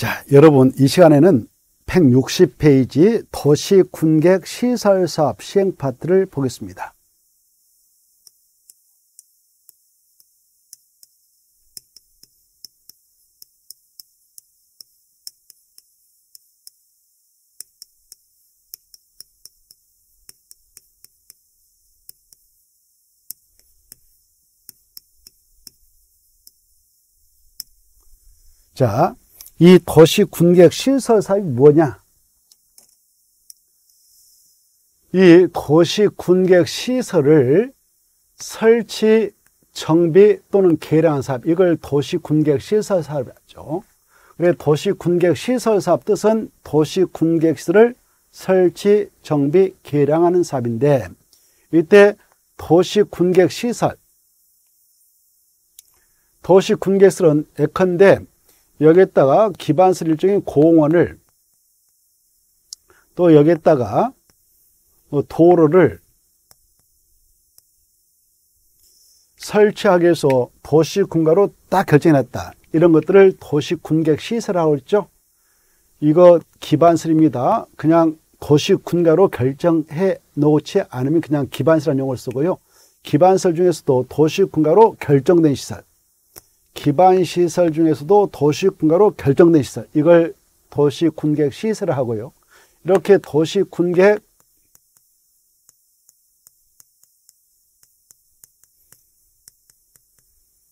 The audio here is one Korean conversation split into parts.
자, 여러분 이 시간에는 160페이지 도시 군객 시설 사업 시행 파트를 보겠습니다. 자, 이 도시 군객 시설 사업이 뭐냐? 이 도시 군객 시설을 설치, 정비 또는 개량한 사업, 이걸 도시 군객 시설 사업이죠. 그래 도시 군객 시설 사업 뜻은 도시 군객 시설을 설치, 정비, 개량하는 사업인데 이때 도시 군객 시설 도시 군객 시설은 예컨대 여기에다가 기반설 일종의 공원을 또 여기에다가 뭐 도로를 설치하기 위해서 도시군가로 딱 결정해놨다. 이런 것들을 도시군객 시설이라고 했죠. 이거 기반설입니다. 그냥 도시군가로 결정해 놓지 않으면 그냥 기반설이라는 용어를 쓰고요. 기반설 중에서도 도시군가로 결정된 시설 기반 시설 중에서도 도시 군가로 결정된 시설 이걸 도시 군객 시설을 하고요. 이렇게 도시 군객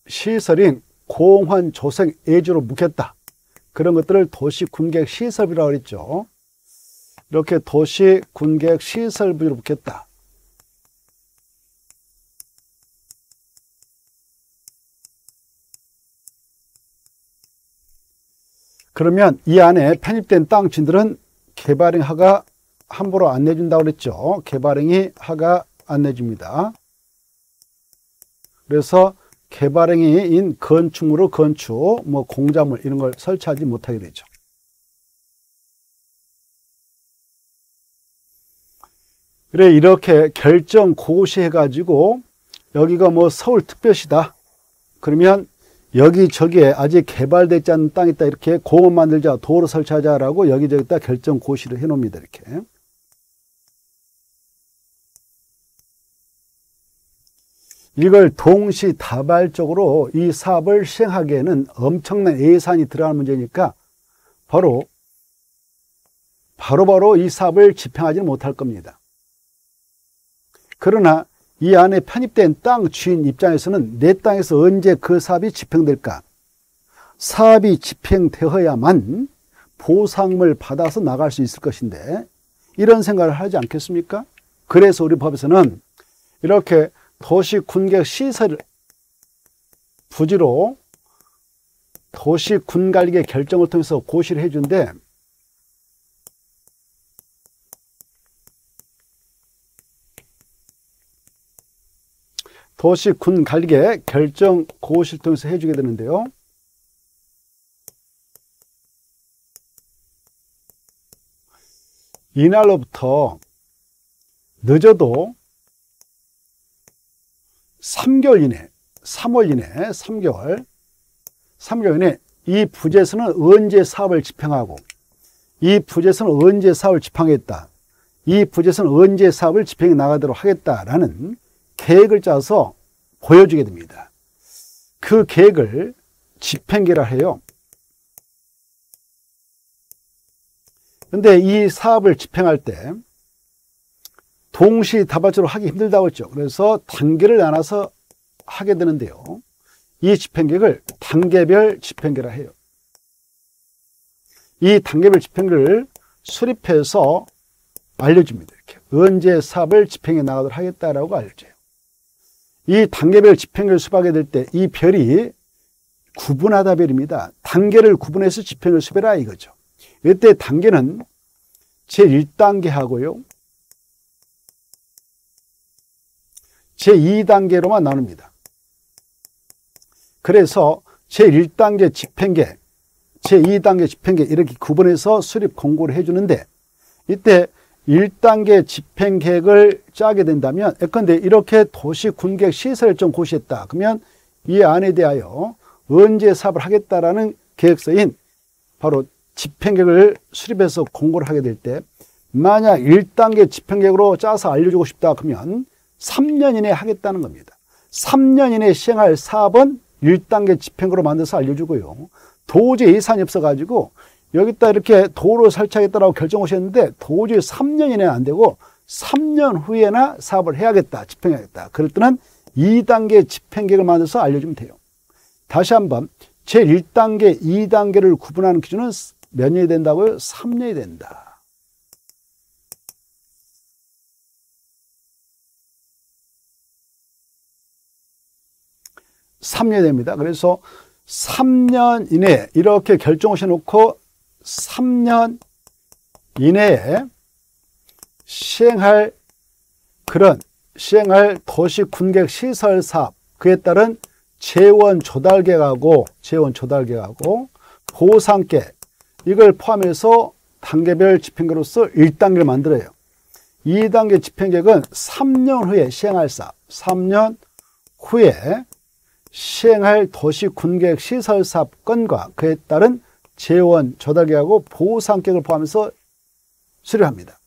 시설인 공환 조성 예주로 묵혔다. 그런 것들을 도시 군객 시설이라고 그랬죠. 이렇게 도시 군객 시설부로 묵혔다. 그러면 이 안에 편입된 땅주인들은 개발행 허가 함부로 안 내준다고 그랬죠. 개발행위 허가 안 내줍니다. 그래서 개발행위인 건축물로 건축, 뭐 공자물 이런 걸 설치하지 못하게 되죠. 그래 이렇게 결정 고시해 가지고 여기가 뭐 서울특별시다. 그러면 여기 저기에 아직 개발되지 않은 땅이 있다 이렇게 공원 만들자 도로 설치하자라고 여기저기다 결정 고시를 해 놓습니다 이렇게 이걸 동시다발적으로 이 사업을 시행하기에는 엄청난 예산이 들어가는 문제니까 바로 바로바로 바로 이 사업을 집행하지는 못할 겁니다. 그러나 이 안에 편입된 땅 주인 입장에서는 내 땅에서 언제 그 사업이 집행될까? 사업이 집행되어야만 보상을 받아서 나갈 수 있을 것인데 이런 생각을 하지 않겠습니까? 그래서 우리 법에서는 이렇게 도시 군객 시설 부지로 도시 군관리의 결정을 통해서 고시를 해준데 도시 군 관리계 결정 고시를 통해서 해주게 되는데요. 이날로부터 늦어도 3개월 이내, 3월 이내, 3개월, 3개월 이내 이 부재에서는 언제 사업을 집행하고 이 부재에서는 언제 사업을 집행했다. 이 부재에서는 언제 사업을 집행해 나가도록 하겠다라는 계획을 짜서 보여주게 됩니다. 그 계획을 집행계라 해요. 근데 이 사업을 집행할 때 동시다발적으로 하기 힘들다고 했죠. 그래서 단계를 나눠서 하게 되는데요. 이 집행계획을 단계별 집행계라 해요. 이 단계별 집행계를 수립해서 알려줍니다. 이렇게 언제 사업을 집행해 나가도록 하겠다라고 알려줘요. 이 단계별 집행을 수박하게 될 때 이 별이 구분하다 별입니다. 단계를 구분해서 집행을 수배라 이거죠. 이때 단계는 제1단계하고요. 제2단계로만 나눕니다. 그래서 제1단계 집행계, 제2단계 집행계 이렇게 구분해서 수립 공고를 해주는데 이때 1단계 집행 계획을 짜게 된다면 예컨대 이렇게 도시 군객 시설을 좀 고시했다. 그러면 이 안에 대하여 언제 사업을 하겠다라는 계획서인 바로 집행계획을 수립해서 공고를 하게 될 때 만약 1단계 집행계획으로 짜서 알려주고 싶다 그러면 3년 이내에 하겠다는 겁니다. 3년 이내에 시행할 사업은 1단계 집행으로 만들어서 알려주고요. 도저히 예산이 없어가지고 여기다 이렇게 도로 설치하겠다라고 결정하셨는데 도저히 3년 이내는 안 되고 3년 후에나 사업을 해야겠다, 집행해야겠다. 그럴 때는 2단계 집행계획을 만들어서 알려주면 돼요. 다시 한번 제 1단계, 2단계를 구분하는 기준은 몇 년이 된다고요? 3년이 된다. 3년이 됩니다. 그래서 3년 이내 이렇게 결정하셔 놓고 3년 이내에 시행할 그런 시행할 도시 군객 시설 사업 그에 따른 재원 조달 계획하고 재원 조달 계획하고 보상 계획 이걸 포함해서 단계별 집행계로서 1단계를 만들어요. 2단계 집행계획은 3년 후에 시행할 사업, 3년 후에 시행할 도시 군계획 시설 사업 건과 그에 따른 재원 조달 계획하고 보상 계획을 포함해서 수립합니다.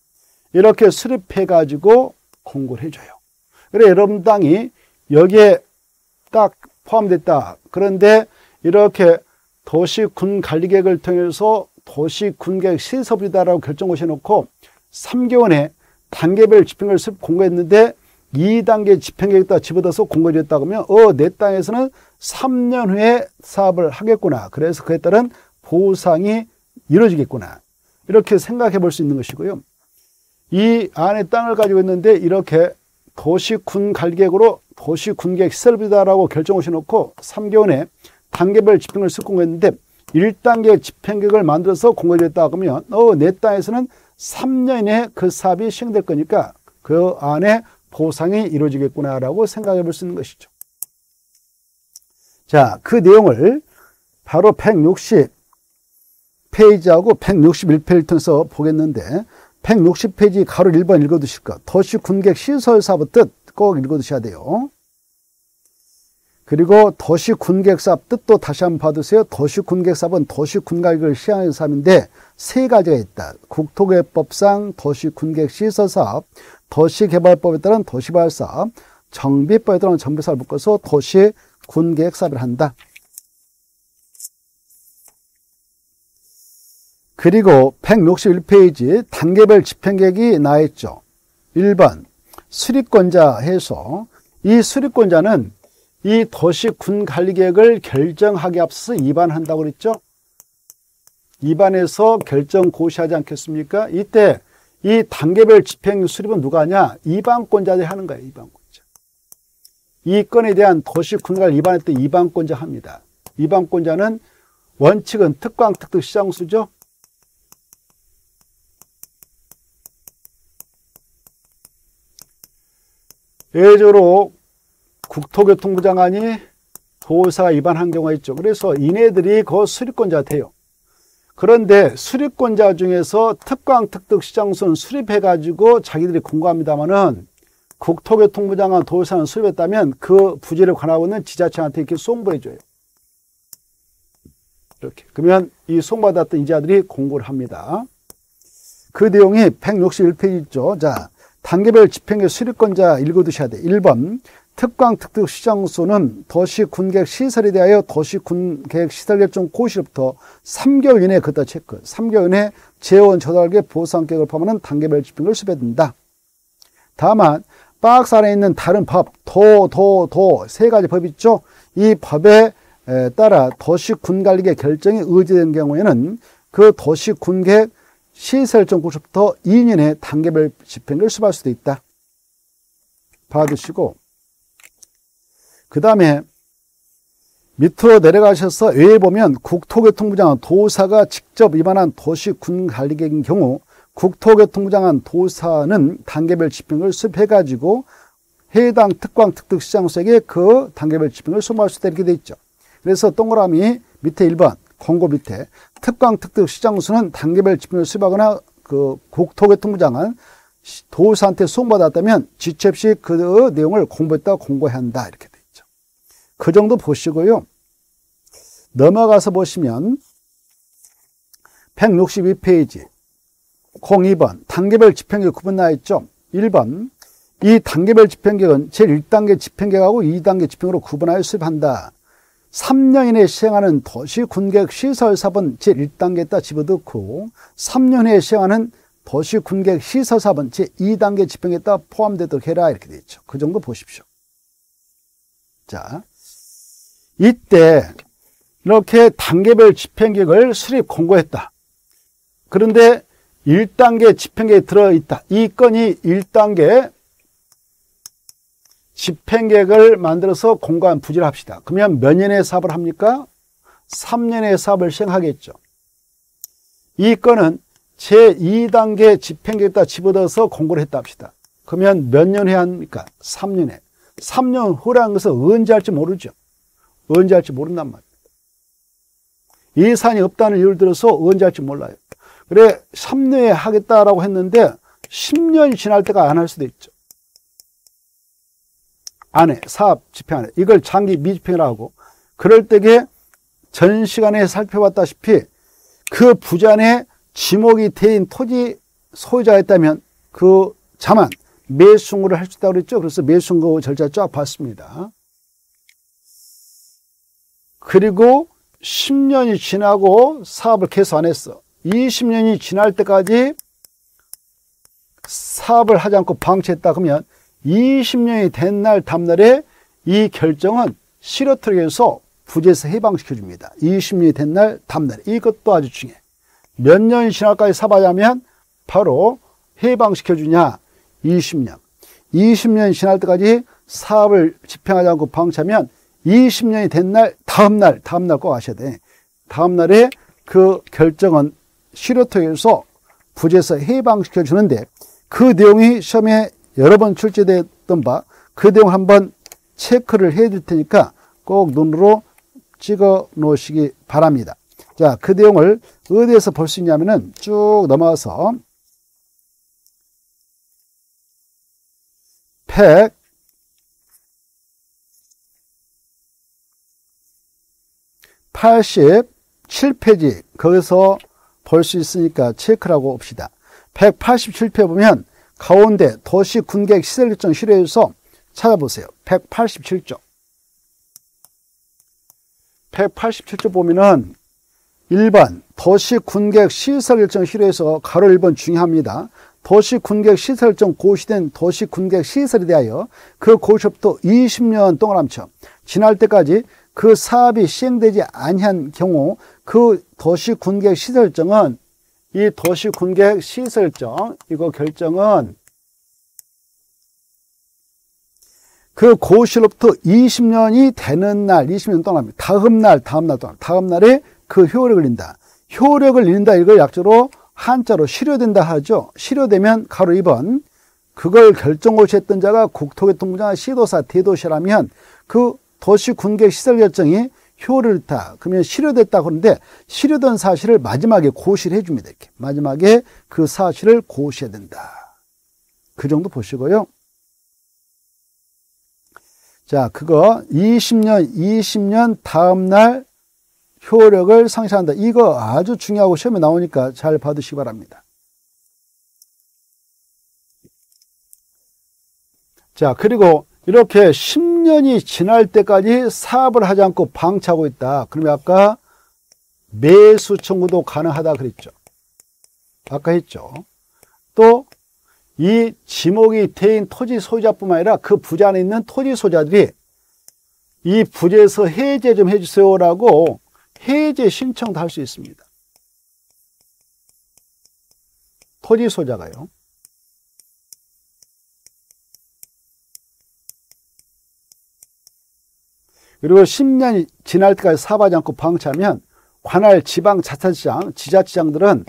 이렇게 수립해 가지고 공고를 해줘요. 그래 여러분 땅이 여기에 딱 포함됐다. 그런데 이렇게 도시 군 관리 계획을 통해서 도시 군계획 시설이다라고 결정하셔 놓고 3개월에 단계별 집행을 공고했는데 2단계 집행계획에다 집어넣어서 공고했다 그러면 어, 내 땅에서는 3년 후에 사업을 하겠구나. 그래서 그에 따른 보상이 이루어지겠구나. 이렇게 생각해 볼 수 있는 것이고요. 이 안에 땅을 가지고 있는데 이렇게 도시군 관계획으로 도시군계획 시설비다라고 결정하셔 놓고 3개월에 단계별 집행을施공했는데 1단계 집행계획을 만들어서 공고했다 그러면 어, 내 땅에서는 3년 이내에 그 사업이 시행될 거니까 그 안에 보상이 이루어지겠구나라고 생각해 볼 수 있는 것이죠. 자, 그 내용을 바로 160 페이지하고 161페이지를 통해서 보겠는데 160페이지 가로 1번 읽어두실 것. 도시 군객 시설 사업 뜻꼭 읽어두셔야 돼요. 그리고 도시 군객 사업 뜻도 다시 한번 봐두세요. 도시 군객 사업은 도시 군가격을 시행하는 사업인데 세 가지가 있다. 국토개법상 도시 군객 시설 사업, 도시개발법에 따른 도시개발 사업, 정비법에 따른 정비사업을 묶어서 도시 군계획 사업을 한다. 그리고 161페이지 단계별 집행계획이 나있죠. 1번 수립권자 해서 이 수립권자는 이 도시 군 관리 계획을 결정하기 앞서서 입안한다고 그랬죠. 입안해서 결정 고시하지 않겠습니까? 이때 이 단계별 집행 수립은 누가 하냐? 입안권자들이 하는 거예요. 입안권자. 이 건에 대한 도시 군관 입안할 때 입안권자 합니다. 입안권자는 원칙은 특광 특특 시장수죠. 예외적으로 국토교통부 장관이 도사가 위반한 경우가 있죠. 그래서 이네들이 그 수립권자 돼요. 그런데 수립권자 중에서 특광 특특 시장선 수립해가지고 자기들이 공고합니다만은 국토교통부 장관 도사는 수립했다면 그 부지를 관하고 있는 지자체한테 이렇게 송부해줘요. 이렇게. 그러면 이 송받았던 이자들이 공고를 합니다. 그 내용이 161페이지 있죠. 자, 단계별 집행의 수립권자 읽어두셔야 돼. 1번 특광 특특 시장소는 도시 군계획 시설에 대하여 도시 군계획 시설 결정 고시로부터 3개월 이내에 그다 체크. 3개월 이내 재원 조달계 보상 계획을 포함하는 단계별 집행을 수배된다. 다만 박스 안에 있는 다른 법, 도, 도, 도 세 가지 법 있죠. 이 법에 따라 도시 군관리계 결정이 의지된 경우에는 그 도시 군계획 시설정 구조부터 2년의 단계별 집행을 수반할 수도 있다. 봐두시고 그 다음에 밑으로 내려가셔서 외에 보면 국토교통부 장관 도사가 직접 위반한 도시군관리계획인 경우 국토교통부 장관 도사는 단계별 집행을 수립해가지고 해당 특광 특특시장소에게 그 단계별 집행을 소모할 수 이렇게 돼 있죠. 그래서 동그라미 밑에 1번 공고 밑에 특광 특특 시장수는 단계별 집행을 수립하거나 그 국토교통부 장관 도사한테 송받았다면 지체 없이 그 내용을 공부했다 공고해야 한다 이렇게 돼 있죠. 그 정도 보시고요. 넘어가서 보시면 162페이지 02번 단계별 집행계획 구분 나와 있죠. 1번 이 단계별 집행계획은 제1단계 집행계획하고 2단계 집행으로 구분하여 수립한다. 3년 이내에 시행하는 도시 군계획 시설 사업은 제1단계에다 집어넣고 3년 이내에 시행하는 도시 군계획 시설 사업은 제2단계 집행에다 포함되도록 해라 이렇게 되어 있죠. 그 정도 보십시오. 자, 이때 이렇게 단계별 집행계획을 수립 공고했다. 그런데 1단계 집행계획에 들어있다. 이 건이 1단계 집행계획을 만들어서 공고한 부지를 합시다. 그러면 몇 년의 사업을 합니까? 3년의 사업을 시행하겠죠. 이 건은 제2단계 집행계획에다 집어넣어서 공고를 했다 합시다. 그러면 몇 년 해야 합니까? 3년에. 3년 후라는 것은 언제 할지 모르죠. 언제 할지 모른단 말이에요. 예산이 없다는 이유를 들어서 언제 할지 몰라요. 그래 3년에 하겠다라고 했는데 10년이 지날 때가 안 할 수도 있죠. 안에 사업 집행 안에 이걸 장기 미집행이라고 하고 그럴 때에 전 시간에 살펴봤다시피 그 부잔에 지목이 대인 토지 소유자가 있다면 그 자만 매수승고를 할 수 있다고 그랬죠. 그래서 매수승고 절차 쫙 봤습니다. 그리고 10년이 지나고 사업을 계속 안 했어. 20년이 지날 때까지 사업을 하지 않고 방치했다 그러면 20년이 된 날 다음날에 이 결정은 실효특에서 부재에서 해방시켜 줍니다. 20년이 된 날 다음날에 이것도 아주 중요해. 몇 년이 지날까지 사업하자면 바로 해방시켜 주냐 20년. 20년이 지날 때까지 사업을 집행하지 않고 방치하면 20년이 된 날 다음날 다음날 꼭 아셔야 돼. 다음날에 그 결정은 실효특에서 부재에서 해방시켜 주는데 그 내용이 시험에 여러 번 출제됐던 바 그 내용 한번 체크를 해 드릴 테니까 꼭 눈으로 찍어 놓으시기 바랍니다. 자, 그 내용을 어디에서 볼 수 있냐면은 쭉 넘어가서 100 87페이지 거기서 볼 수 있으니까 체크라고 봅시다. 187페이지 보면 가운데 도시 군객 시설 결정 실효에서 찾아보세요. 187조. 187조 보면은 1번 도시 군객 시설 결정 실효에서 가로 1번 중요합니다. 도시 군객 시설 결정 고시된 도시 군객 시설에 대하여 그 고시부터 20년 동안 함쳐 지날 때까지 그 사업이 시행되지 아니한 경우 그 도시 군객 시설 결정은 이 도시 군계획 시설정 이거 결정은 그 고시로부터 20년이 되는 날, 20년 동안 다음 날, 다음 날 동안 다음 날에 그 효력을 잃는다. 효력을 잃는다 이걸 약자로 한자로 실효된다 하죠. 실효되면 가로 2번 그걸 결정고시했던 자가 국토교통부장 시도사 대도시라면 그 도시 군계획 시설 결정이 효를 다 그러면 실효됐다 그러는데 실효된 사실을 마지막에 고시를 해줍니다. 이렇게 마지막에 그 사실을 고시해야 된다. 그 정도 보시고요. 자, 그거 20년, 20년 다음 날 효력을 상실한다. 이거 아주 중요하고 시험에 나오니까 잘 받으시기 바랍니다. 자, 그리고 이렇게 10년이 지날 때까지 사업을 하지 않고 방치하고 있다. 그러면 아까 매수 청구도 가능하다 그랬죠. 아까 했죠. 또 이 지목이 대인 토지 소유자뿐만 아니라 그 부자 안에 있는 토지 소유자들이 이 부재에서 해제 좀 해주세요라고 해제 신청도 할 수 있습니다. 토지 소유자가요. 그리고 10년이 지날 때까지 사업하지 않고 방치하면 관할 지방 자치장, 지자체장들은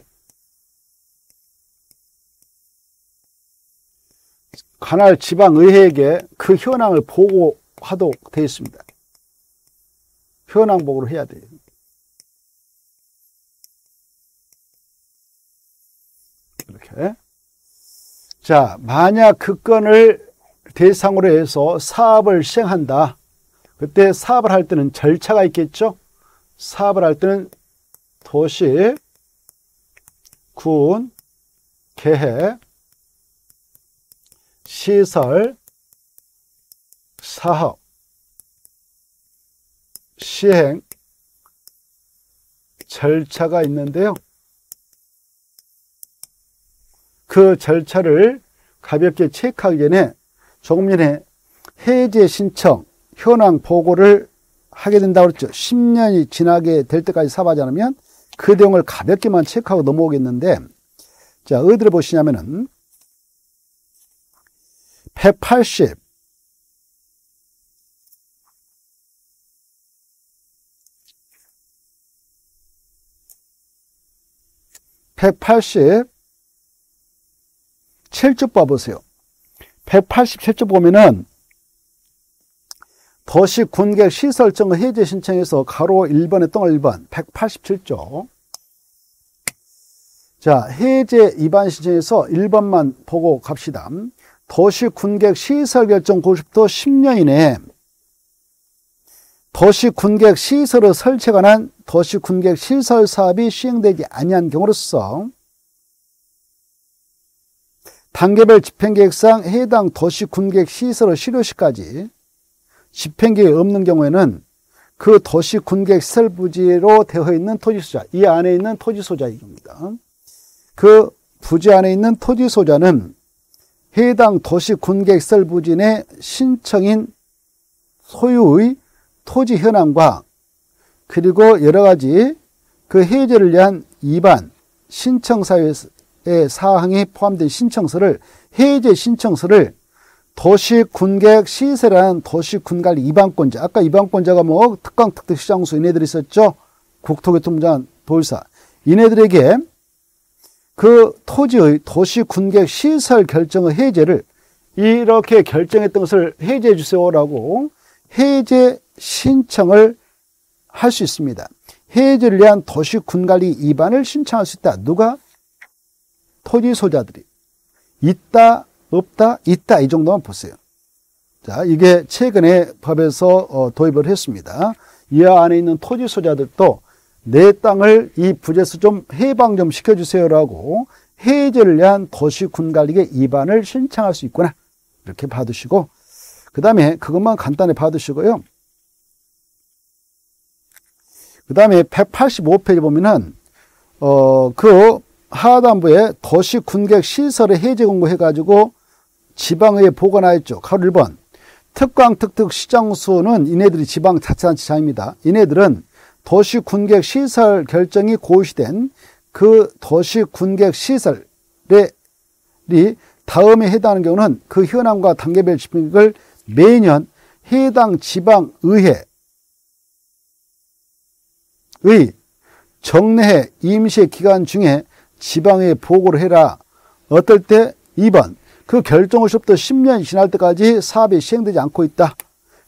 관할 지방의회에게 그 현황을 보고하도록 되어 있습니다. 현황 보고를 해야 돼요. 이렇게. 자, 만약 그 건을 대상으로 해서 사업을 시행한다. 그때 사업을 할 때는 절차가 있겠죠. 사업을 할 때는 도시 군, 계획, 시설, 사업, 시행, 절차가 있는데요. 그 절차를 가볍게 체크하기 전에 조금 전에 해제 신청, 현황 보고를 하게 된다고 그랬죠. 10년이 지나게 될 때까지 사바지 않으면 그 내용을 가볍게만 체크하고 넘어오겠는데 자, 어디를 보시냐면은 180 180 7쪽 봐보세요. 187쪽 보면은 도시 군객 시설정 해제 신청에서 가로 1번에 똥 1번 187쪽 자 해제 입안 신청에서 1번만 보고 갑시다. 도시 군객 시설 결정 90도 10년 이내에 도시 군객 시설의 설치에 관한 도시 군객 시설 사업이 시행되지 아니한 경우로서 단계별 집행계획상 해당 도시 군객 시설의 실효시까지 집행계획이 없는 경우에는 그 도시 군객 시설 부지로 되어 있는 토지 소자, 이 안에 있는 토지 소자입니다. 그 부지 안에 있는 토지 소자는 해당 도시 군객 시설 부지 내 신청인 소유의 토지 현황과 그리고 여러 가지 그 해제를 위한 위반 신청 사유의 사항이 포함된 신청서를 해제 신청서를 도시 군객 시세라는 도시군관리 이방권자 아까 이방권자가 뭐 특강 특특 시장소 이네들 있었죠 국토교통부장 도의사 이네들에게 그 토지의 도시 군객 시설 결정의 해제를 이렇게 결정했던 것을 해제해 주세요라고 해제 신청을 할 수 있습니다. 해제를 위한 도시 군관리 위반을 신청할 수 있다. 누가? 토지 소자들이. 있다, 없다, 있다 이 정도만 보세요. 자, 이게 최근에 법에서 어, 도입을 했습니다. 이 안에 있는 토지 소자들도 내 땅을 이 부재에서 좀 해방 좀 시켜주세요라고 해제를 위한 도시군관리계 위반을 신청할 수 있구나. 이렇게 받으시고 그 다음에 그것만 간단히 받으시고요. 그 다음에 185페이지 보면은 어 그 하단부에 도시 군객 시설의 해제 공고 해가지고 지방의회 보관하였죠. 가로 1번. 특광 특특 시장수는 이네들이 지방 자치단체장입니다. 이네들은 도시 군객 시설 결정이 고시된 그 도시 군객 시설이 다음에 해당하는 경우는 그 현황과 단계별 집행을 매년 해당 지방의회 의 정례회 임시 기간 중에 지방에 보고를 해라. 어떨 때 2번 그 결정을 시부터 10년이 지날 때까지 사업이 시행되지 않고 있다.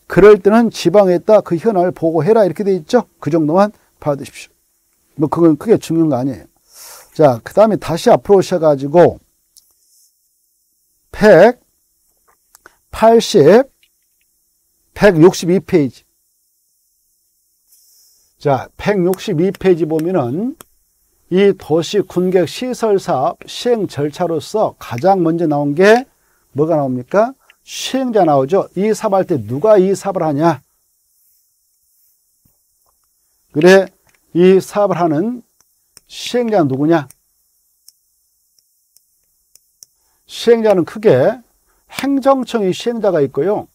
그럴 때는 지방에다 그 현황을 보고해라 이렇게 돼 있죠. 그 정도만 받으십시오. 뭐 그건 크게 중요한 거 아니에요. 자, 그 다음에 다시 앞으로 오셔가지고 180, 162페이지. 자, 162페이지 보면은 이 도시 군객 시설 사업 시행 절차로서 가장 먼저 나온 게 뭐가 나옵니까? 시행자 나오죠. 이 사업할 때 누가 이 사업을 하냐? 그래, 이 사업을 하는 시행자는 누구냐? 시행자는 크게 행정청이 시행자가 있고요.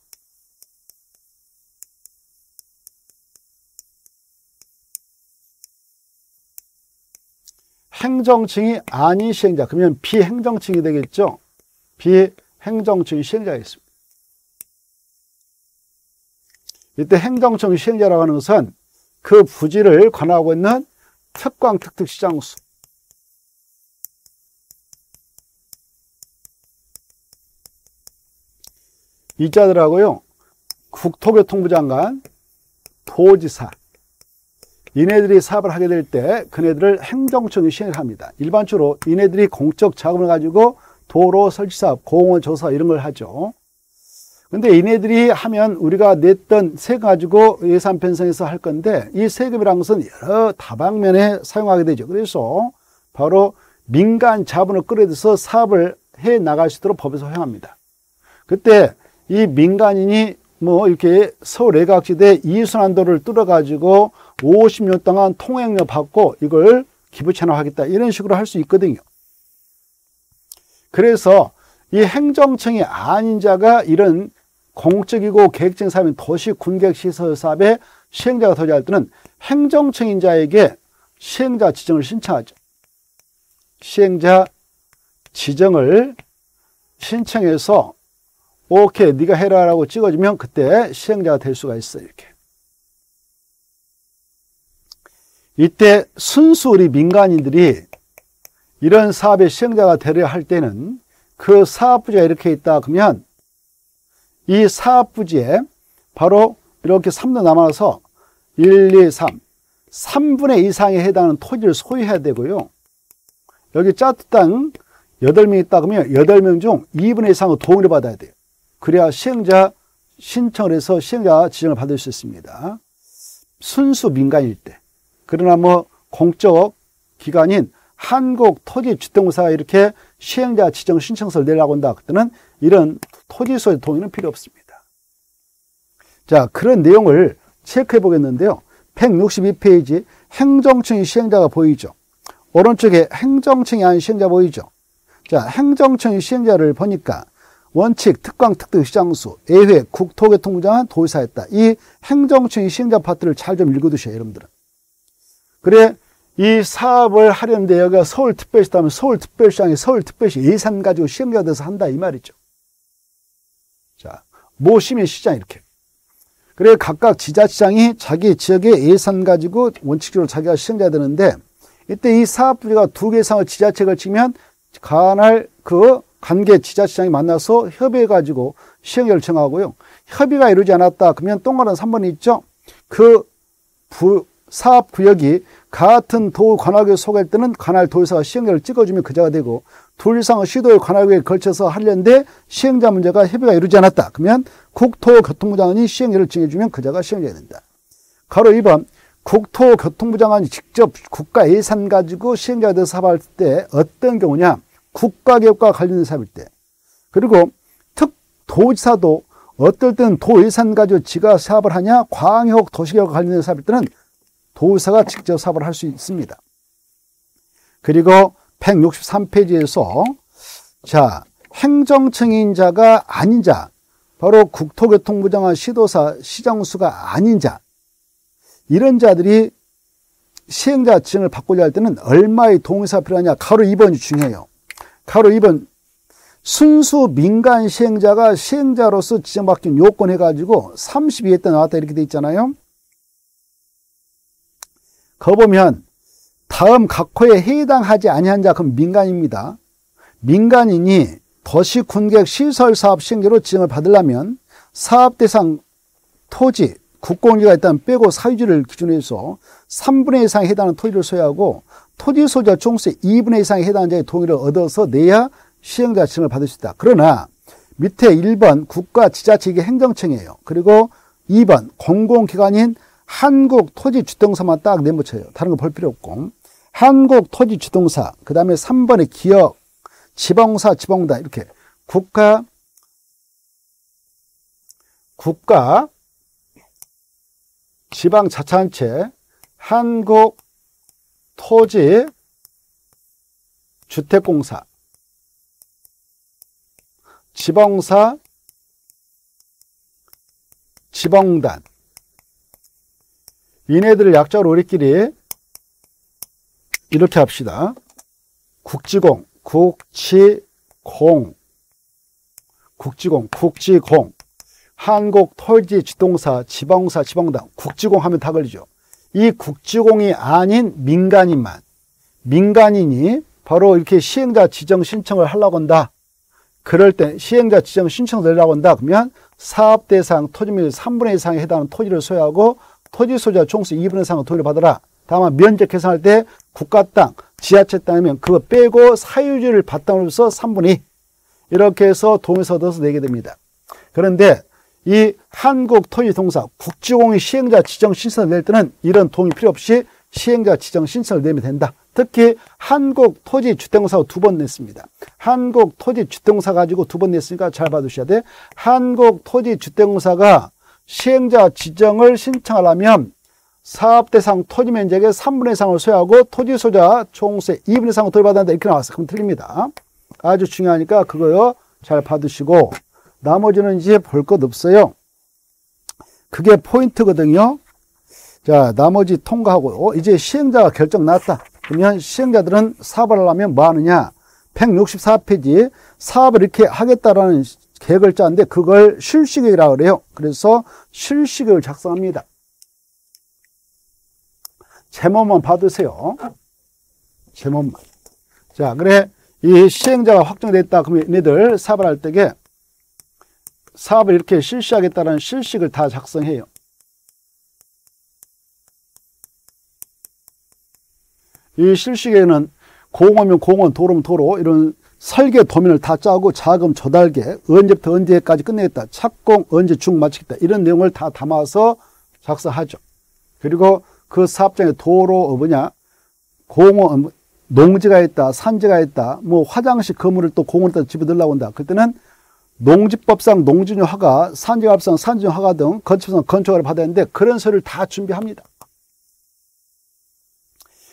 행정층이 아닌 시행자 그러면 비행정층이 되겠죠. 비행정층이 시행자가 있습니다. 이때 행정청 시행자라고 하는 것은 그 부지를 관하고 있는 특광 특특 시장수 이자들하고요 국토교통부 장관 도지사 이네들이 사업을 하게 될 때 그네들을 행정청이 시행을 합니다. 일반적으로 이네들이 공적 자금을 가지고 도로 설치 사업, 공원 조사 이런 걸 하죠. 근데 이네들이 하면 우리가 냈던 세금 가지고 예산 편성해서 할 건데 이 세금이라는 것은 여러 다방면에 사용하게 되죠. 그래서 바로 민간 자본을 끌어들여서 사업을 해 나갈 수 있도록 법에서 허용합니다. 그때 이 민간인이 뭐 이렇게 서울 외곽지대 이순환도를 뚫어가지고 50년 동안 통행료 받고 이걸 기부 채널 하겠다 이런 식으로 할 수 있거든요. 그래서 이 행정청이 아닌 자가 이런 공적이고 계획적인 사업인 도시 군객 시설 사업에 시행자가 도지할 때는 행정청인 자에게 시행자 지정을 신청하죠. 시행자 지정을 신청해서 오케이 네가 해라라고 찍어주면 그때 시행자가 될 수가 있어요. 이렇게. 이때 순수 우리 민간인들이 이런 사업의 시행자가 되려 할 때는 그 사업 부지가 이렇게 있다 그러면 이 사업 부지에 바로 이렇게 3도 남아서 1, 2, 3, 3분의 이상에 해당하는 토지를 소유해야 되고요. 여기 짜트 땅 8명 있다 그러면 8명 중 2분의 이상을 동의를 받아야 돼요. 그래야 시행자 신청을 해서 시행자 지정을 받을 수 있습니다. 순수 민간일 때. 그러나 뭐 공적 기관인 한국 토지 주택공사가 이렇게 시행자 지정 신청서를 내려고 한다. 그때는 이런 토지소의 동의는 필요 없습니다. 자, 그런 내용을 체크해 보겠는데요. 162페이지 행정청이 시행자가 보이죠. 오른쪽에 행정청이 아닌 시행자 보이죠. 자, 행정청이 시행자를 보니까 원칙, 특광, 특등, 시장수, 예회, 국토교통부장은 도의사였다. 이 행정청이 시행자 파트를 잘 좀 읽어두셔요, 여러분들은. 그래, 이 사업을 하려는 데 여기가 서울특별시 다면 서울특별시장이 서울특별시 예산 가지고 시행자 돼서 한다 이 말이죠. 자, 모 시민 시장 이렇게. 그래 각각 지자체장이 자기 지역의 예산 가지고 원칙적으로 자기가 시행자 되는데 이때 이 사업부지가 두 개 이상을 지자체에 걸치면 관할 그 관계 지자체장이 만나서 협의해 가지고 시행을 정하고요. 협의가 이루지 않았다 그러면 동그란 3번이 있죠. 그 부, 사업 구역이 같은 도 관할구에 속할 때는 관할 도의사가 시행자를 찍어주면 그자가 되고 둘 이상의 시도의 관할구에 걸쳐서 하려는데 시행자 문제가 협의가 이루지 않았다. 그러면 국토교통부 장관이 시행자를 정해주면 그자가 시행자가 된다. 가로 2번 국토교통부 장관이 직접 국가 예산 가지고 시행자가 돼서 사업할 때 어떤 경우냐 국가개혁과 관련된 사업일 때 그리고 특도지사도 어떨 때는 도 예산 가지고 지가 사업을 하냐 광역 도시개혁과 관련된 사업일 때는 도의사가 직접 사업을 할 수 있습니다. 그리고 163페이지에서 자 행정청인 자가 아닌 자 바로 국토교통부 장관 시도사 시장수가 아닌 자 이런 자들이 시행자 지정을 바꾸려 할 때는 얼마의 동의사 필요하냐 가로 2번이 중요해요. 가로 2번 순수 민간 시행자가 시행자로서 지정받긴 요건 해가지고 32회 때 나왔다 이렇게 돼 있잖아요. 거 보면 다음 각호에 해당하지 아니한 자 그럼 민간입니다. 민간인이 도시 군객 시설 사업 시행자로 지정을 받으려면 사업 대상 토지 국공지가 일단 빼고 사유지를 기준으로 해서 3분의 1 이상에 해당하는 토지를 소유하고 토지 소유자 총수의 2분의 이상에 해당하는 자의 동의를 얻어서 내야 시행자 지정을 받을 수 있다. 그러나 밑에 1번 국가 지자체계 행정청이에요. 그리고 2번 공공기관인 한국 토지 주동사만 딱 내붙여요. 다른 거 볼 필요 없고. 한국 토지 주동사, 그 다음에 3번에 기업, 지방사, 지방다 이렇게 국가, 국가, 지방 자치단체, 한국 토지 주택공사, 지방사, 지방단, 얘네들을 약자로 우리끼리 이렇게 합시다. 국지공, 국치공, 국지공, 국지공, 한국 토지 지동사, 지방사, 지방당, 국지공 하면 다 걸리죠. 이 국지공이 아닌 민간인만, 민간인이 바로 이렇게 시행자 지정 신청을 하려고 한다. 그럴 때 시행자 지정 신청을 내려고 한다. 그러면 사업 대상 토지밀 3분의 1 이상에 해당하는 토지를 소유하고 토지 소유자 총수 2분의 3을 도의를 받아라. 다만 면적 계산할 때 국가 땅, 지하철 땅이면 그거 빼고 사유지를 바탕으로 해서 3분의 2 이렇게 해서 동의서 얻어서 내게 됩니다. 그런데 이 한국 토지동사 국지공의 시행자 지정 신청을 낼 때는 이런 동의 필요 없이 시행자 지정 신청을 내면 된다. 특히 한국 토지 주택공사가 두번 냈습니다. 한국 토지 주택공사 가지고 두 번 냈으니까 잘 봐두셔야 돼. 한국 토지 주택공사가 시행자 지정을 신청하려면 사업 대상 토지 면적의 3분의 1상을 소유하고 토지 소자 총수의 2분의 1상을 돌받는다 이렇게 나왔어요. 그럼 틀립니다. 아주 중요하니까 그거요 잘 봐두시고 나머지는 이제 볼 것 없어요. 그게 포인트거든요. 자, 나머지 통과하고 이제 시행자가 결정 났다. 그러면 시행자들은 사업을 하려면 뭐 하느냐? 164페이지 사업을 이렇게 하겠다라는 짜는데 그걸 실시계획이라고 그래요. 그래서 실시계획을 작성합니다. 제목만 받으세요. 제목만. 자, 그래 이 시행자가 확정됐다. 그러면 얘네들 사업을 할 때에 사업을 이렇게 실시하겠다는 실식을 다 작성해요. 이 실식에는 공원이면 공원, 도로면 도로 이런 설계 도면을 다 짜고 자금 조달계 언제부터 언제까지 끝내겠다. 착공 언제 중 마치겠다. 이런 내용을 다 담아서 작성하죠. 그리고 그 사업장에 도로 뭐냐 공원 농지가 있다, 산지가 있다, 뭐 화장실 건물을 또 공원에다 집어넣으려고 한다. 그때는 농지법상 농지용 허가, 산지법상 산지용 허가 등 건축상 건축을 받아야 하는데 그런 서류를 다 준비합니다.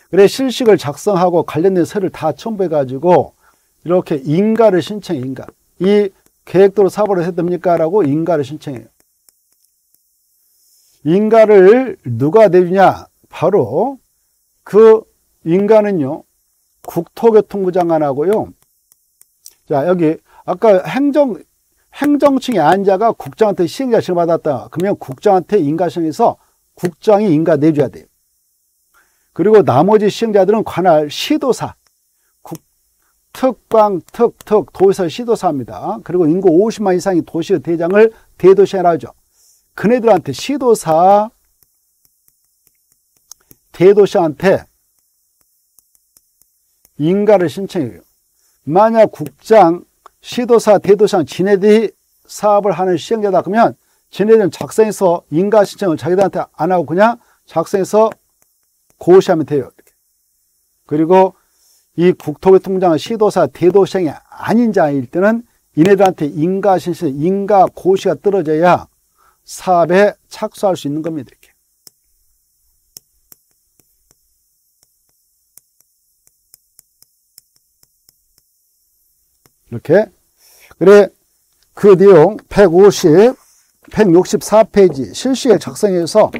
그래 실식을 작성하고 관련된 서류를 다 첨부해 가지고 이렇게 인가를 신청해 인가. 이 계획도로 사업을 해도 됩니까? 라고 인가를 신청해요. 인가를 누가 내주냐? 바로 그 인가는요. 국토교통부 장관하고요. 자, 여기 아까 행정 행정층의 안자가 국장한테 시행자 지을 받았다. 그러면 국장한테 인가시에서 국장이 인가 내줘야 돼요. 그리고 나머지 시행자들은 관할 시도사, 국, 특방, 특, 특, 도시사 시도사입니다. 그리고 인구 50만 이상의 도시의 대장을 대도시라 하죠. 그네들한테 시도사, 대도시한테 인가를 신청해요. 만약 국장, 시도사, 대도시장 지네들이 사업을 하는 시행자다 그러면 지네들은 작성해서 인가 신청을 자기들한테 안 하고 그냥 작성해서 고시하면 돼요. 그리고 이 국토교통부장은 시도사, 대도시장이 아닌 자일 때는 이네들한테 인가 신청, 인가 고시가 떨어져야 사업에 착수할 수 있는 겁니다. 이렇게. 이렇게. 그래, 그 내용 150, 164페이지 실시에 작성해서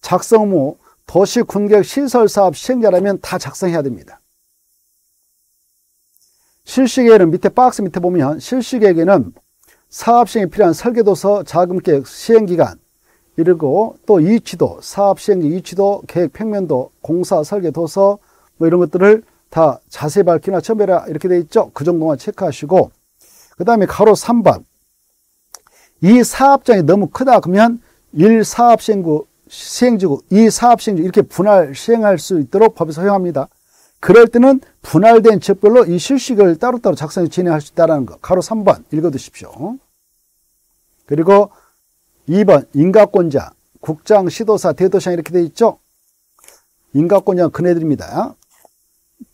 작성 후 도시 군객 시설 사업 시행자라면 다 작성해야 됩니다. 실시계획은 밑에 박스 밑에 보면 실시계획에는 사업 시행에 필요한 설계도서, 자금계획, 시행기간, 이러고 또 이치도, 사업 시행 이치도, 계획 평면도, 공사 설계도서 뭐 이런 것들을 다 자세히 밝히나 첨부해라 이렇게 돼 있죠. 그 정도만 체크하시고 그 다음에 가로 3번 이 사업장이 너무 크다 그러면 1 사업 시행구 시행지구, 이 사업 시행지구 이렇게 분할 시행할 수 있도록 법에서 허용합니다. 그럴 때는 분할된 지역별로 이 실식을 따로따로 작성해 진행할 수 있다는 거. 가로 3번 읽어두십시오. 그리고 2번 인가권자, 국장, 시도사, 대도시장 이렇게 돼 있죠. 인가권자는 그네들입니다.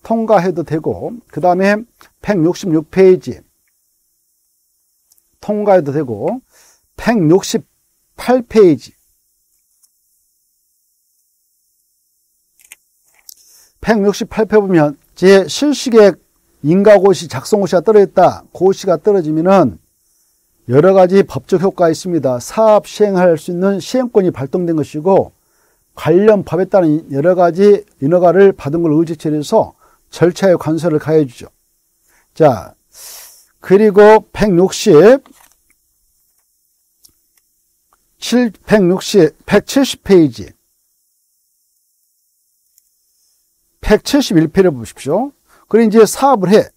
통과해도 되고 그 다음에 166페이지 통과해도 되고 168페이지 168회 보면 제 실시계획 인가고시 작성고시가 떨어졌다. 고시가 떨어지면은 여러 가지 법적 효과가 있습니다. 사업 시행할 수 있는 시행권이 발동된 것이고 관련 법에 따른 여러 가지 인허가를 받은 걸 의지 처리해서 절차에 관서를 가해 주죠. 자, 그리고 160 7 160 170페이지 171페이지를 보십시오. 그리고 이제 사업을 해.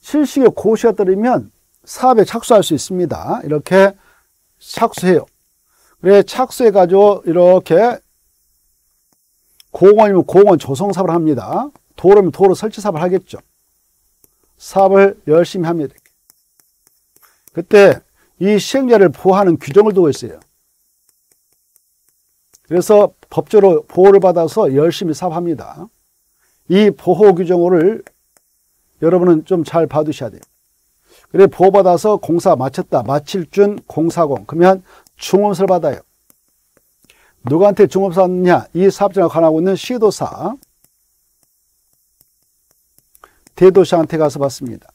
실시에 고시가 떨어지면 사업에 착수할 수 있습니다. 이렇게 착수해요. 그래 착수해가지고 이렇게 공원이면 공원 조성 사업을 합니다. 도로면 도로 설치 사업을 하겠죠. 사업을 열심히 합니다. 그때 이 시행자를 보호하는 규정을 두고 있어요. 그래서 법적으로 보호를 받아서 열심히 사업합니다. 이 보호 규정을 여러분은 좀 잘 봐두셔야 돼요. 그래 보호받아서 공사 마쳤다. 마칠 준 공사공. 그러면 중음서를 받아요. 누구한테 받느냐? 이 사업장을 관하고 있는 시도사 대도시한테 가서 받습니다.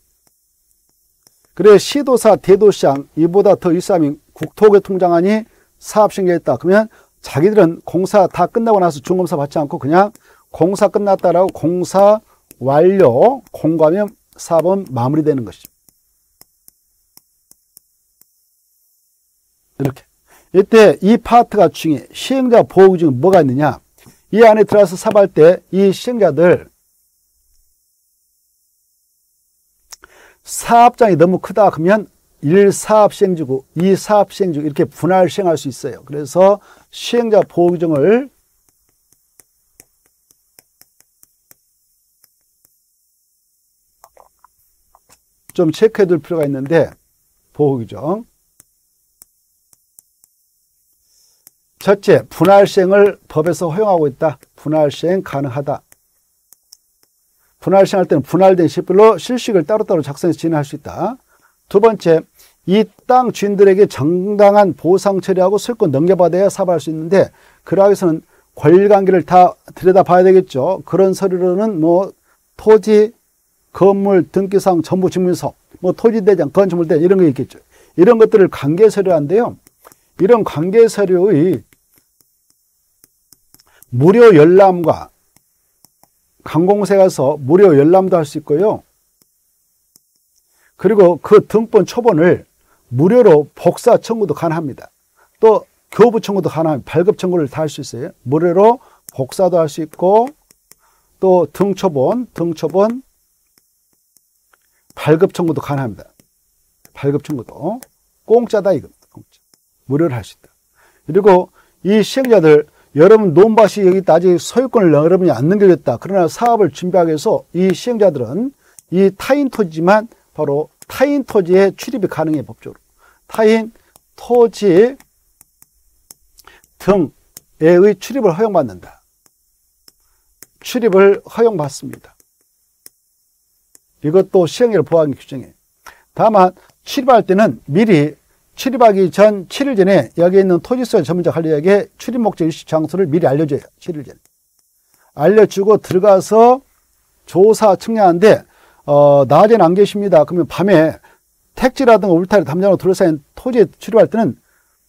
그래 시도사 대도시장 이보다 더 윗사람인 국토교통장관이 사업 신고했다. 그러면 자기들은 공사 다 끝나고 나서 중검사 받지 않고 그냥 공사 끝났다라고 공사 완료 공과면 사업은 마무리되는 것이죠. 이렇게. 이때 이 파트가 중요해. 시행자 보호 중에 뭐가 있느냐? 이 안에 들어가서 사업할 때 이 시행자들 사업장이 너무 크다 그러면 1사업 시행주고 2사업 시행주 이렇게 분할 시행할 수 있어요. 그래서 시행자 보호 규정을 좀 체크해 둘 필요가 있는데 보호 규정 첫째, 분할 시행을 법에서 허용하고 있다. 분할 시행 가능하다. 분할 시행할 때는 분할된 시별로 실식을 따로따로 작성해서 진행할 수 있다. 두 번째, 이 땅 주인들에게 정당한 보상 처리하고 소유권 넘겨받아야 사업할 수 있는데 그러기 위해서는 권리관계를 다 들여다봐야 되겠죠. 그런 서류로는 뭐 토지, 건물, 등기상, 전부 증명서, 뭐 토지대장, 건축물대장 이런 거 있겠죠. 이런 것들을 관계 서류한데요. 이런 관계 서류의 무료 열람과 관공세 가서 무료 열람도 할 수 있고요. 그리고 그 등본 초본을 무료로 복사 청구도 가능합니다. 또 교부 청구도 가능합니다. 발급 청구를 다 할 수 있어요. 무료로 복사도 할 수 있고 또 등초본, 등초본 발급 청구도 가능합니다. 발급 청구도 공짜다 이겁니다. 공짜. 무료로 할 수 있다. 그리고 이 시행자들 여러분 논밭이 여기 아직 소유권을 여러분이 안 넘겨졌다. 그러나 사업을 준비하기 위해서 이 시행자들은 이 타인 토지지만 바로 타인 토지에 출입이 가능해 법적으로. 타인 토지 등에의 출입을 허용받는다. 출입을 허용받습니다. 이것도 시행령을 보호하는 규정이에요. 다만 출입할 때는 미리 출입하기 전 7일 전에 여기 있는 토지소유 전문자 관리에게 출입 목적 일시 장소를 미리 알려줘요. 7일 전에. 알려주고 들어가서 조사 측량하는데 어, 낮에는 안 계십니다. 그러면 밤에 택지라든가 울타리 담장으로 둘러싸인 토지에 출입할 때는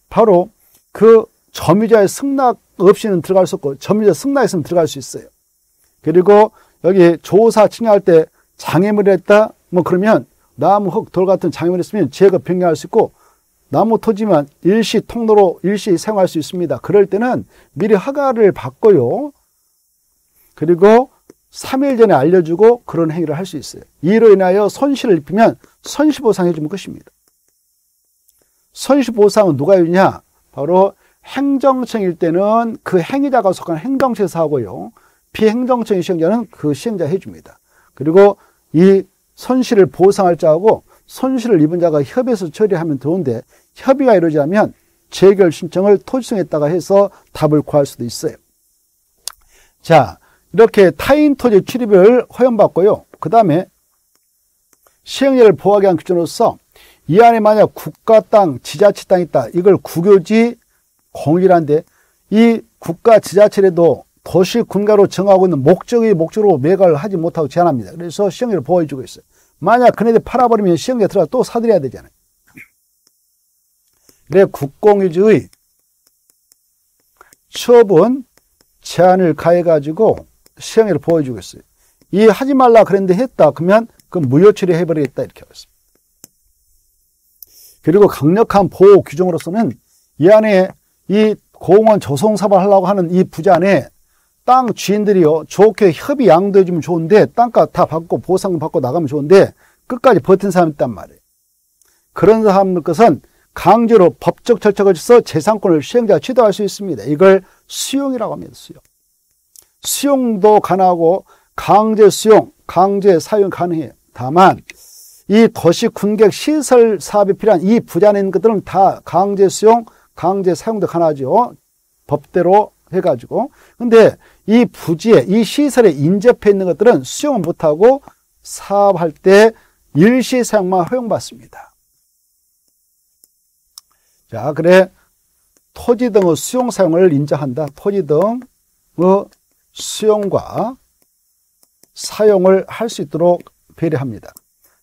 바로 그 점유자의 승낙 없이는 들어갈 수 없고 점유자 승낙 있으면 들어갈 수 있어요. 그리고 여기 조사 측량할 때 장애물이 했다 뭐 그러면 나무 흙 돌 같은 장애물이 있으면 제거 변경할 수 있고 나무 토지만 일시 통로로 일시 사용할 수 있습니다. 그럴 때는 미리 허가를 받고요. 그리고 3일 전에 알려주고 그런 행위를 할 수 있어요. 이로 인하여 손실을 입히면 손실보상 해주면 끝입니다. 손실보상은 누가 해주냐? 바로 행정청일 때는 그 행위자가 속한 행정처에서 하고요. 비행정청의 시행자는 그 시행자 해줍니다. 그리고 이 손실을 보상할 자하고 손실을 입은 자가 협의해서 처리하면 좋은데 협의가 이루어지면 재결 신청을 토지청에다가 해서 답을 구할 수도 있어요. 자, 이렇게 타인 토지 출입을 허용받고요. 그 다음에 시행령을 보호하기 위한 규정으로서 이 안에 만약 국가 땅, 지자체 땅이 있다. 이걸 국유지 공유란데 이 국가 지자체라도 도시 군가로 정하고 있는 목적의 목적으로 매각을 하지 못하고 제한합니다. 그래서 시행령을 보호해주고 있어요. 만약 그네들 팔아버리면 시행령 들어가 또 사들여야 되잖아요. 그래 국공유지의 처분 제한을 가해가지고 시행령을 보호해주고 있어요. 이 하지 말라 그랬는데 했다. 그러면 그 무효 처리 해버리겠다 이렇게 하고 있습니다. 그리고 강력한 보호 규정으로서는 이 안에 이 공원 조성사업을 하려고 하는 이 부자 안에 땅 주인들이요 좋게 협의 양도해 주면 좋은데 땅값 다 받고 보상 받고 나가면 좋은데 끝까지 버틴 사람이 있단 말이에요. 그런 사람들 것은 강제로 법적 절차가 있어서 재산권을 시행자가 취득할 수 있습니다. 이걸 수용이라고 합니다. 수용. 수용도 가능하고 강제 수용, 강제 사용 가능해요. 다만 이 도시 군객 시설 사업에 필요한 이 부자는 것들은 다 강제 수용, 강제 사용도 가능하죠. 법대로 해가지고. 근데 이 부지에, 이 시설에 인접해 있는 것들은 수용을 못하고 사업할 때 일시 사용만 허용받습니다. 자, 그래. 토지 등의 수용 사용을 인정한다. 토지 등의 수용과 사용을 할 수 있도록 배려합니다.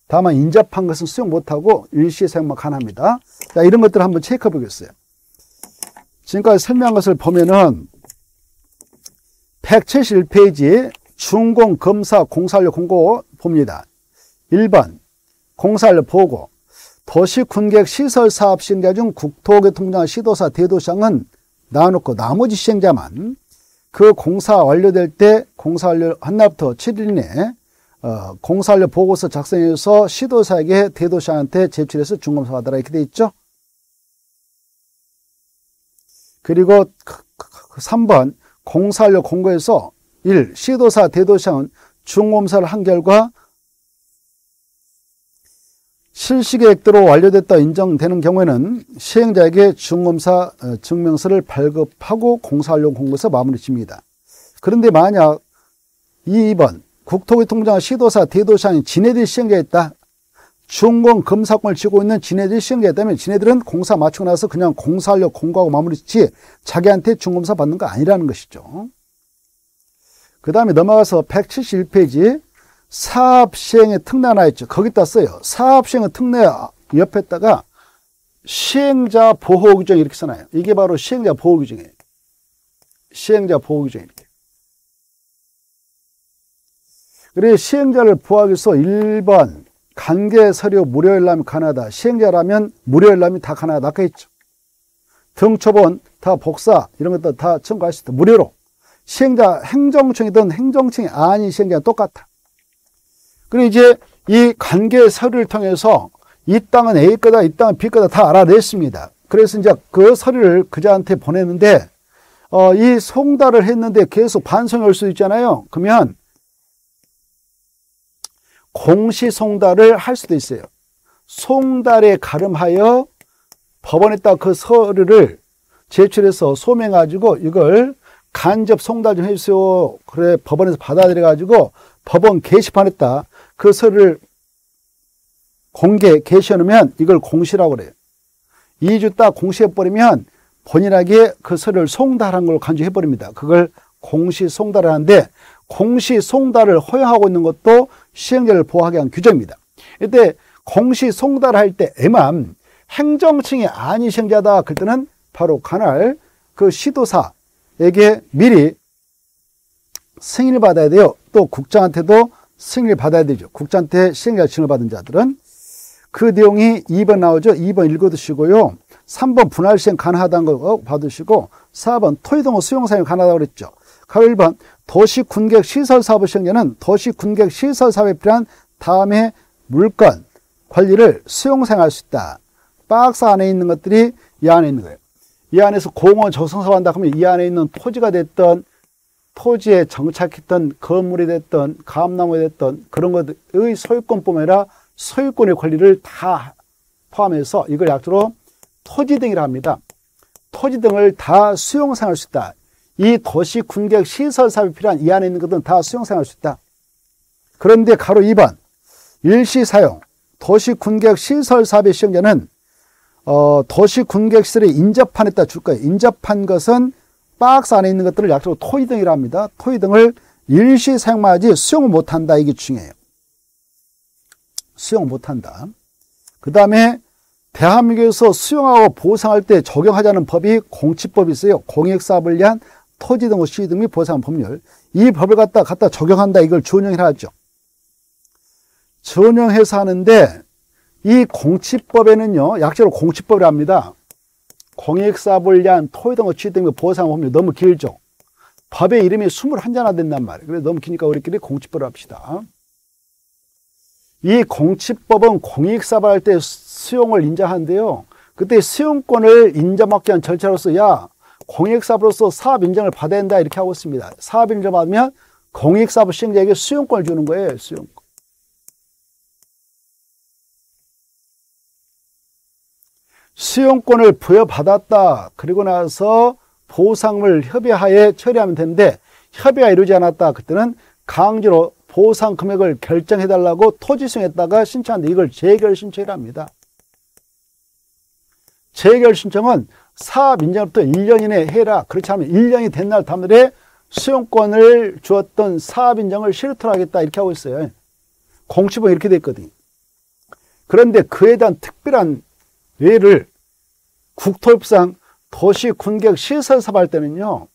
다만 인접한 것은 수용 못하고 일시 사용만 가능합니다. 자, 이런 것들을 한번 체크해 보겠어요. 지금까지 설명한 것을 보면은 171페이지 준공 검사 공사료 공고 봅니다. 1번 공사료 보고 도시 군객 시설 사업 시행자 중 국토교통장 시도사 대도시장은 나눠놓고 나머지 시행자만 그 공사 완료될 때 공사 완료 한 날부터 7일 내에 어, 공사 완료 보고서 작성해서 시도사에게 대도시장한테 제출해서 중검사 받아라 이렇게 돼 있죠. 그리고 3번 그, 그, 그 공사 완료 공고에서 1. 시도사 대도시장은 중검사를 한 결과 실시계획대로 완료됐다 인정되는 경우에는 시행자에게 중검사 어, 증명서를 발급하고 공사활용 공고서 마무리 집니다. 그런데 만약 2번 국토교통부장 시도사 대도시장이 시행자에 있다. 중공 검사권을 쥐고 있는 지네들이 시행자에 있다면 지네들은 공사 맞추고 나서 그냥 공사하려 공고하고 마무리 짓지 자기한테 중검사 받는 거 아니라는 것이죠. 그 다음에 넘어가서 171페이지 사업 시행의 특례 하나 있죠. 거기다 써요. 사업 시행의 특례 옆에다가 시행자 보호 규정 이렇게 써놔요. 이게 바로 시행자 보호 규정이에요. 시행자 보호 규정 이렇게. 그래 시행자를 보호하기 위해서 1번 관계 서류 무료 열람이 가능하다. 시행자라면 무료 열람이 다 가능하다. 아까 했죠. 등초본, 다 복사 이런 것도 다 청구할 수 있다. 무료로. 시행자 행정청이든 행정청이 아닌 시행자는 똑같아. 그리고 이제 이 관계 서류를 통해서 이 땅은 A 거다, 이 땅은 B 거다 다 알아냈습니다. 그래서 이제 그 서류를 그자한테 보냈는데, 어, 이 송달을 했는데 계속 반송이 올 수 있잖아요. 그러면 공시 송달을 할 수도 있어요. 송달에 가름하여 법원에다 그 서류를 제출해서 소명해가지고 이걸 간접 송달 좀 해주세요. 그래 법원에서 받아들여가지고 법원 게시판에다 그 서류를 공개 게시해놓으면 이걸 공시라고 그래요. 2주 딱 공시해버리면 본인에게 그 서류를 송달한 걸 간주해버립니다. 그걸 공시 송달을 하는데 공시 송달을 허용하고 있는 것도 시행자를 보호하게 한 규정입니다. 이때 공시 송달할 때에만 행정층이 아닌 시행자다. 그 때는 바로 관할 그 시도사에게 미리 승인을 받아야 돼요. 또 국장한테도 승인을 받아야 되죠. 국장한테 시행자 지정을 받은 자들은 그 내용이 2번 나오죠. 2번 읽어두시고요. 3번 분할 시행 가능하다는 거 받으시고 4번 토의동호 수용 사용 가능하다고 그랬죠. 가로 1번 도시 군객 시설 사업 시행자는 도시 군객 시설 사업에 필요한 다음에 물건 관리를 수용 사용할 수 있다. 박스 안에 있는 것들이 이 안에 있는 거예요. 이 안에서 공원 조성사업 한다 하면 이 안에 있는 토지가 됐던 토지에 정착했던 건물이 됐던 감나무가 됐던 그런 것의 소유권뿐만 아니라 소유권의 권리를 다 포함해서 이걸 약주로 토지 등이라 합니다. 토지 등을 다 수용사용할 수 있다. 이 도시 군객 시설 사업이 필요한 이 안에 있는 것들은 다 수용사용할 수 있다. 그런데 가로 2번 일시 사용 도시 군객 시설 사업의 시행자는 어, 도시 군객 시설에 인접한 에다 줄 거예요. 인접한 것은 박스 안에 있는 것들을 약속으로 토이 등이라 합니다. 토이 등을 일시 사용하지 수용을 못한다. 이게 중요해요. 수용 못한다. 그 다음에 대한민국에서 수용하고 보상할 때 적용하자는 법이 공치법이 있어요. 공익사업을 위한 토지 등 시위 등및 보상 법률. 이 법을 갖다 갖다 적용한다. 이걸 준용이라 하죠. 준용해서 하는데 이 공치법에는요. 약자로 공치법이라 합니다. 공익사업을 위한 토의등의 취득 및 보상 법률 너무 길죠. 법의 이름이 21자나 된단 말이에요. 그래서 너무 기니까 우리끼리 공치법을 합시다. 이 공치법은 공익사업을 할때 수용을 인정하는데요. 그때 수용권을 인정받기 위한 절차로서 야 공익사업으로서 사업 인정을 받아야 된다 이렇게 하고 있습니다. 사업 인정 받으면 공익사업 시행자에게 수용권을 주는 거예요. 수용권. 수용권을 부여받았다. 그리고 나서 보상을 협의하에 처리하면 되는데 협의가 이루지 않았다. 그때는 강제로 보상 금액을 결정해달라고 토지청에다가 신청하는데 이걸 재결 신청이랍니다. 재결 신청은 사업 인정부터 1년 이내 해라. 그렇지 않으면 1년이 된 날 다음날에 수용권을 주었던 사업 인정을 실토하겠다 이렇게 하고 있어요. 공시법 이렇게 됐거든요. 그런데 그에 대한 특별한 예를 국토협상 도시 군객 시설 사업할 때는요.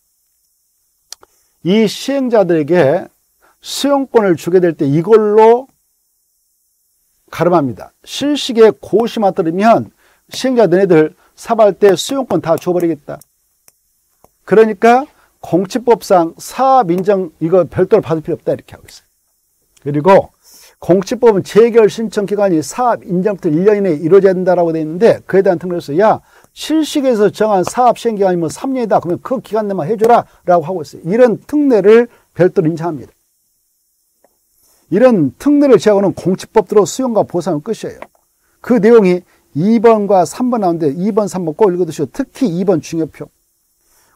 이 시행자들에게 수용권을 주게 될 때 이걸로 가름합니다. 실식에 고시만 들으면 시행자 너네들 사업할 때 수용권 다 줘버리겠다. 그러니까 공치법상 사업 인정 이거 별도로 받을 필요 없다 이렇게 하고 있어요. 그리고 공치법은 재결 신청 기간이 사업 인정부터 1년 이내에 이루어져야 된다라고 되어 있는데 그에 대한 특례에서 야 실식에서 정한 사업 시행 기간이 뭐 3년이다 그러면 그 기간 내만 해줘라 라고 하고 있어요. 이런 특례를 별도로 인정합니다. 이런 특례를 제하고는 공치법대로 수용과 보상은 끝이에요. 그 내용이 2번과 3번 나오는데 2번, 3번 꼭 읽어두시고 특히 2번 중요표.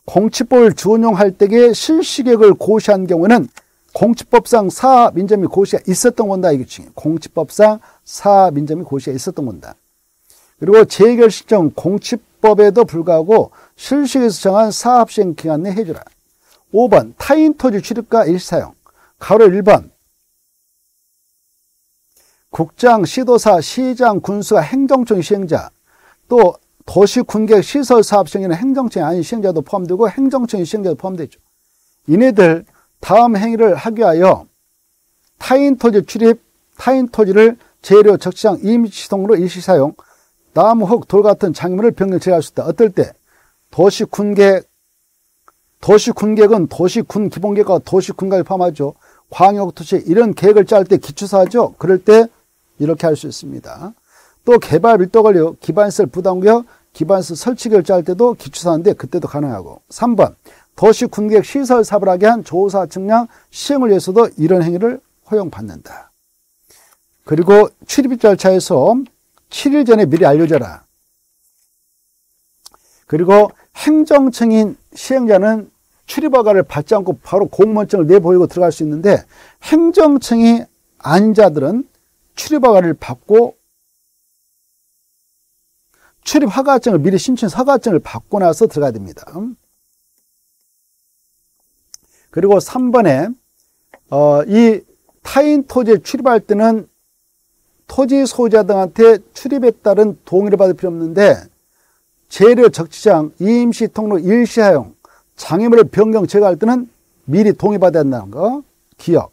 공치법을 준용할 때에 실시객을 고시한 경우는 공치법상 사민점이 고시가 있었던 건다 중요해요. 공치법상 사민점이 고시가 있었던 건다. 그리고 재결 시점 공치법에도 불구하고 실시에서 정한 사업시행 기간 내 해주라. 5번 타인 토지 출입과 일사용. 가로 1번 국장, 시도사, 시장, 군수가 행정청 시행자 또 도시 군객 시설 사업 시행에는 행정청이 아닌 시행자도 포함되고 행정청이 시행자도 포함되죠. 이네들 다음 행위를 하기 위하여 타인 토지 출입, 타인 토지를 재료, 적시장, 임시시동으로 일시 사용, 나무, 흙, 돌 같은 장물을 변경 제할 수 있다. 어떨 때? 도시 군객, 도시 군객은 도시 군 기본계획과 도시 군각을 포함하죠. 광역도시 이런 계획을 짤 때 기초사죠. 그럴 때 이렇게 할 수 있습니다. 또 개발 밀도 관리, 기반시설 부담구역, 기반시설 설치 짤 때도 기초사인데 그때도 가능하고. 3번 도시 군객 시설 사업을 하게 한 조사 측량 시행을 위해서도 이런 행위를 허용받는다. 그리고 출입 절차에서 7일 전에 미리 알려줘라. 그리고 행정청인 시행자는 출입허가를 받지 않고 바로 공무원증을 내보이고 들어갈 수 있는데 행정청이 아닌 자들은 출입허가를 받고 출입 허가증을 미리 신청해서 허가증을 받고 나서 들어가야 됩니다. 그리고 3번에 어, 이 타인 토지에 출입할 때는 토지 소유자 등한테 출입에 따른 동의를 받을 필요 없는데 재료 적치장, 임시 통로 일시 사용, 장애물을 변경 제거할 때는 미리 동의받아야 한다는 거 기억.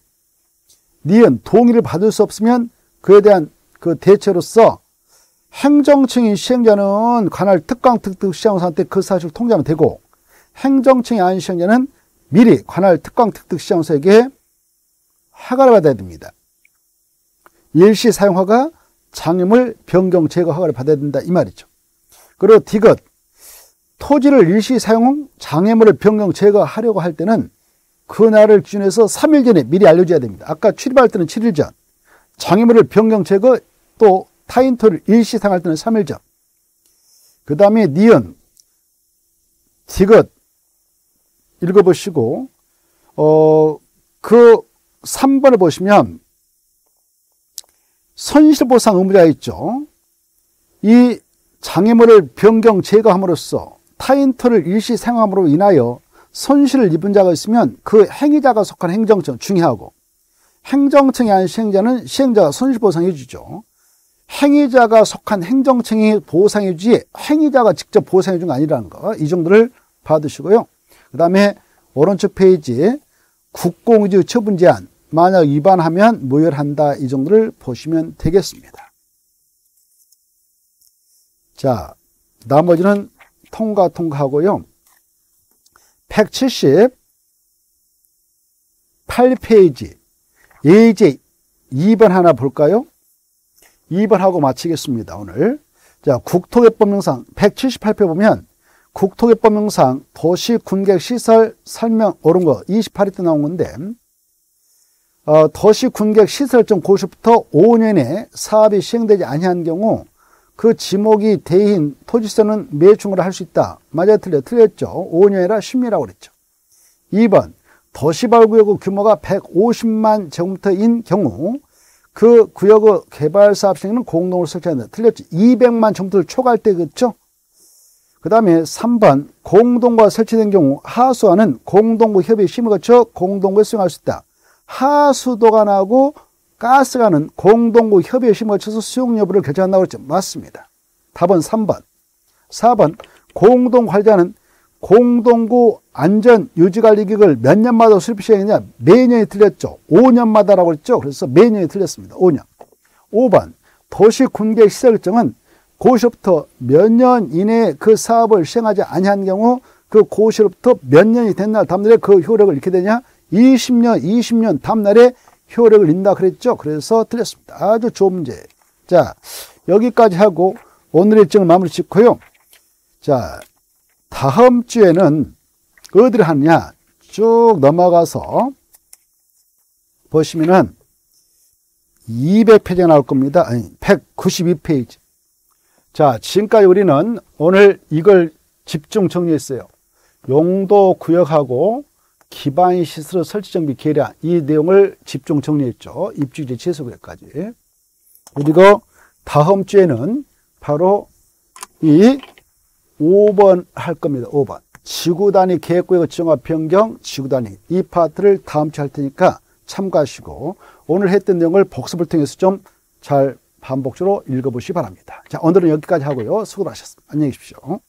니은 동의를 받을 수 없으면 그에 대한 그 대체로서 행정청인 시행자는 관할 특강 특특 시장사한테 그 사실을 통지하면 되고 행정청이 아닌 시행자는 미리 관할 특강 특특 시장사에게 허가를 받아야 됩니다. 일시 사용 허가 장애물 변경 제거 허가를 받아야 된다 이 말이죠. 그리고 디귿 토지를 일시 사용 장애물을 변경 제거하려고 할 때는 그날을 기준해서 3일 전에 미리 알려줘야 됩니다. 아까 출입할 때는 7일 전, 장애물을 변경 제거 또 타인 토를 일시 사용할 때는 3일 전. 그 다음에 니은, 디귿 읽어보시고 어, 그 3번을 보시면 손실보상 의무자 있죠. 이 장애물을 변경 제거함으로써 타인터를 일시 사용함으로 인하여 손실을 입은 자가 있으면 그 행위자가 속한 행정청 중요하고 행정청이 아닌 시행자는 시행자가 손실보상해 주죠. 행위자가 속한 행정청이 보상해 주지 행위자가 직접 보상해 준 거 아니라는 거. 이 정도를 받으시고요. 그 다음에 오른쪽 페이지 국공유지 처분 제한 만약 위반하면 무효한다 이 정도를 보시면 되겠습니다. 자 나머지는 통과 통과하고요. 178페이지 예제 2번 하나 볼까요? 2번 하고 마치겠습니다. 오늘 자 국토개법령상 178표 보면 국토개법령상 도시 군객시설 설명 옳은 거 28회 때 나온 건데 어, 도시 군객 시설점 고시부터 5년에 사업이 시행되지 아니한 경우 그 지목이 대인 토지선은 매중으로 할 수 있다. 맞아 틀려 틀렸죠. 5년이라 10년이라고 그랬죠. 2번 도시발 구역 규모가 150만 제곱미터인 경우 그 구역의 개발 사업 시에는 공동으로 설치한다. 틀렸죠. 200만 제곱미터를 초과할 때 그렇죠. 그 다음에 3번 공동과 설치된 경우 하수와는 공동구 협의 심을 거쳐 공동구에 수용할 수 있다. 하수도가 나고 가스가는 공동구 협의 심을 거쳐서 수용 여부를 결정한다고 했죠. 맞습니다. 답은 3번. 4번 공동 관리자는 공동구 안전 유지관리 기획을 몇 년마다 수립 시행이냐? 매년이 틀렸죠. 5년마다라고 했죠. 그래서 매년이 틀렸습니다. 5년. 5번 도시 군계 시설정은 고시로부터 몇 년 이내에 그 사업을 시행하지 아니한 경우 그 고시로부터 몇 년이 된 날 다음날에 그 효력을 잃게 되냐? 20년, 20년 다음날에 효력을 잃는다 그랬죠. 그래서 틀렸습니다. 아주 좋은 문제. 자, 여기까지 하고 오늘의 일정을 마무리 짓고요. 자, 다음 주에는 어디를 하느냐? 쭉 넘어가서 보시면은 200페이지가 나올 겁니다. 아니, 192페이지. 자, 지금까지 우리는 오늘 이걸 집중 정리했어요. 용도 구역하고 기반 시설 설치 정비 계량 이 내용을 집중 정리했죠. 입주지 취소 구역까지. 그리고 다음 주에는 바로 이 5번 할 겁니다. 5번. 지구 단위 계획구역 지정화 변경 지구 단위 이 파트를 다음 주에 할 테니까 참고하시고 오늘 했던 내용을 복습을 통해서 좀 잘 반복적으로 읽어보시기 바랍니다. 자, 오늘은 여기까지 하고요. 수고하셨습니다. 안녕히 계십시오.